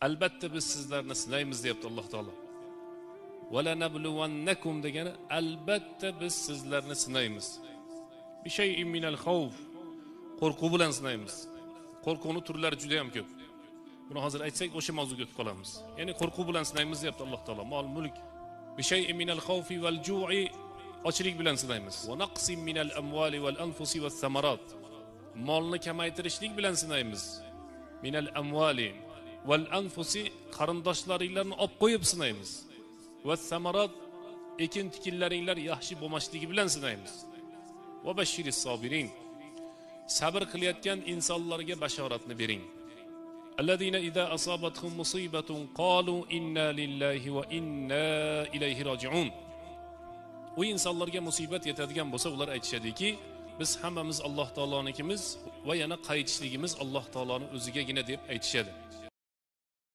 albatta biz sizlarni sinaymiz deyapti alloh taolo. Valanabluvannakum degani albatta biz sizlarni sinaymiz bishay'in minal xavf qo'rquv bilan sinaymiz qo'rquvni turlari juda yam ko'p. Buni hozir aytsak o'sha mavzuga o'tib qolamiz. Ya'ni qo'rquv bilan sinaymiz deyapti alloh taolo. Mol mulk. Bishay'in minal xavfi val ju'i ochlik bilan sinaymiz va naqsim minal amvali val anfusi vas samarat. Molni kamaytirishlik bilan sinaymiz minal amvali val anfusi qarindoshlaringlarni olib qo'yib sinaymiz. Va samarat ekin tikinlaringlar yaxshi bo'lmashligi bilan sinaymiz. Va bashiris sobirin. Sabr qilayotgan insonlarga bashoratni bering. Alladina ida asobathum musibatun qalu inna lillahi va inna ilayhi rojiun u insonlarga musibat yetadigan bo'lsa ular aytishadiki biz hammamiz alloh taolonikimiz va yana qaytishligimiz alloh taoloni o'zigagina deb aytishadi.